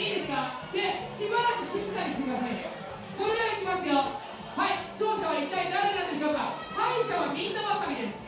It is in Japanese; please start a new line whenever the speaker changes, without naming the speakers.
いいですか？でしばらく静かにしてくださいねそれではいきますよ。はい勝者は一体誰なんでしょうか？敗者はみんなわさびです。